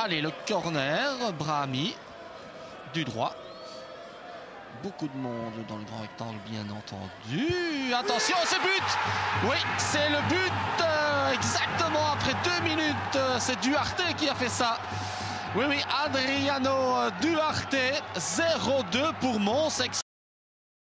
Allez, le corner, Brahmi, du droit. Beaucoup de monde dans le grand rectangle, bien entendu. Attention, c'est but Oui, c'est le but euh, exactement après deux minutes. C'est Duarte qui a fait ça. Oui, oui, Adriano euh, Duarte, 0-2 pour Mons.